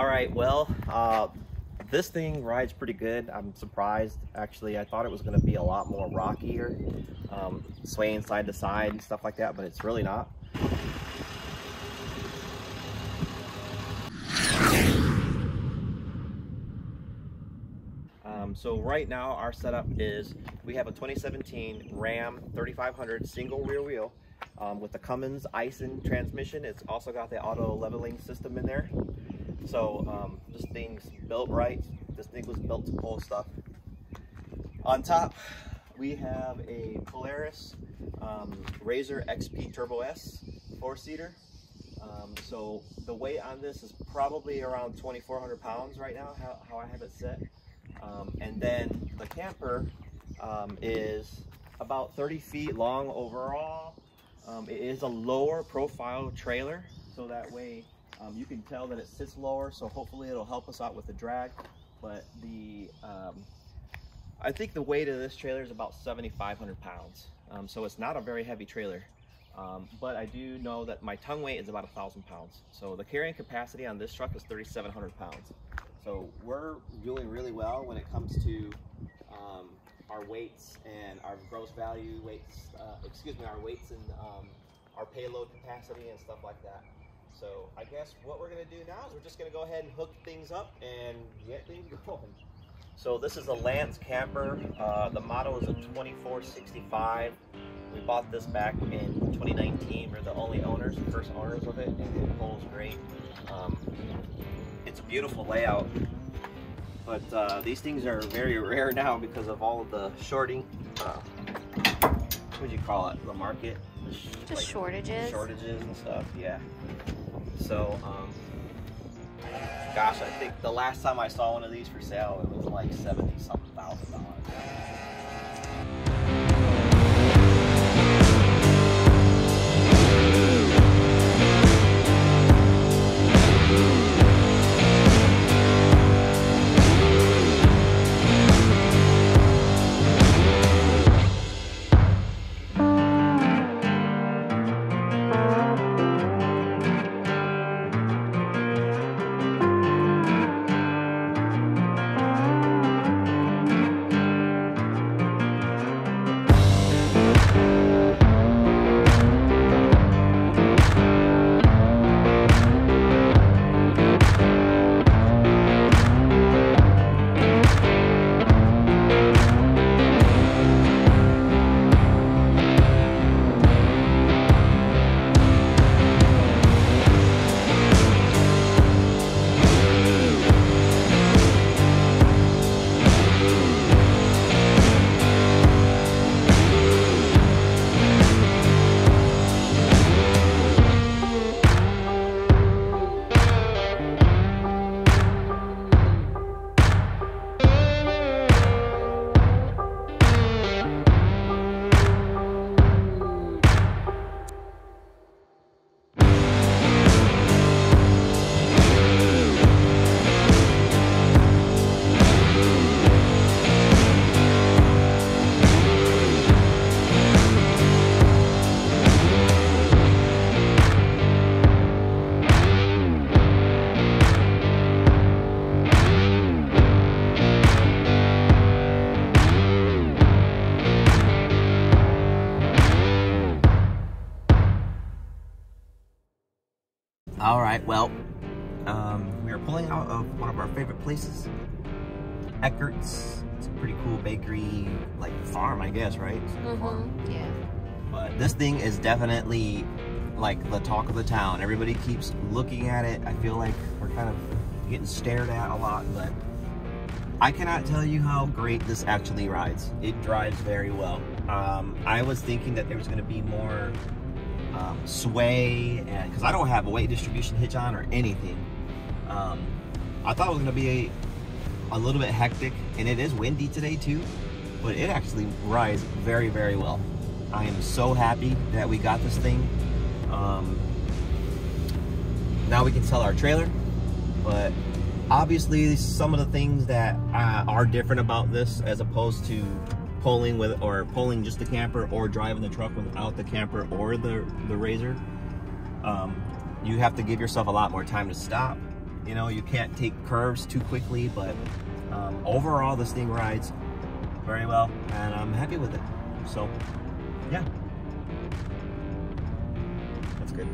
All right, well, uh, this thing rides pretty good. I'm surprised, actually. I thought it was gonna be a lot more rockier, um, swaying side to side and stuff like that, but it's really not. Um, so right now our setup is we have a 2017 Ram 3500 single rear wheel um, with the Cummins Aisin transmission. It's also got the auto leveling system in there. So um, this thing's built right. This thing was built to pull stuff. On top, we have a Polaris um, RZR XP Turbo S four-seater. Um, so the weight on this is probably around 2,400 pounds right now, how, how I have it set. Um, and then the camper um, is about 30 feet long overall. Um, it is a lower profile trailer, so that way um, you can tell that it sits lower, so hopefully it'll help us out with the drag. But the, um, I think the weight of this trailer is about 7,500 pounds. Um, so it's not a very heavy trailer. Um, but I do know that my tongue weight is about thousand pounds. So the carrying capacity on this truck is 3,700 pounds. So we're doing really well when it comes to um, our weights and our gross value weights, uh, excuse me, our weights and um, our payload capacity and stuff like that. So I guess what we're gonna do now is we're just gonna go ahead and hook things up and get things going. So this is a Lance camper. Uh, the model is a 2465. We bought this back in 2019. We're the only owners, first owners of it, and it pulls great. Um, it's a beautiful layout, but uh, these things are very rare now because of all of the shorting. Uh, what would you call it? The market? The sh Just like shortages. Shortages and stuff, yeah. So, um, gosh, I think the last time I saw one of these for sale, it was like 70 something thousand dollars. All right, well, um, we are pulling out of one of our favorite places, Eckert's. It's a pretty cool bakery, like farm, I guess, right? Mm-hmm. Yeah. But this thing is definitely like the talk of the town. Everybody keeps looking at it. I feel like we're kind of getting stared at a lot, but I cannot tell you how great this actually rides. It drives very well. Um, I was thinking that there was going to be more um, sway, and because I don't have a weight distribution hitch on or anything. Um, I thought it was going to be a, a little bit hectic, and it is windy today too, but it actually rides very, very well. I am so happy that we got this thing. Um, now we can sell our trailer, but obviously some of the things that uh, are different about this as opposed to pulling with or pulling just the camper or driving the truck without the camper or the the RZR um, you have to give yourself a lot more time to stop. You know you can't take curves too quickly but um, overall this thing rides very well and I'm happy with it. So yeah. That's good.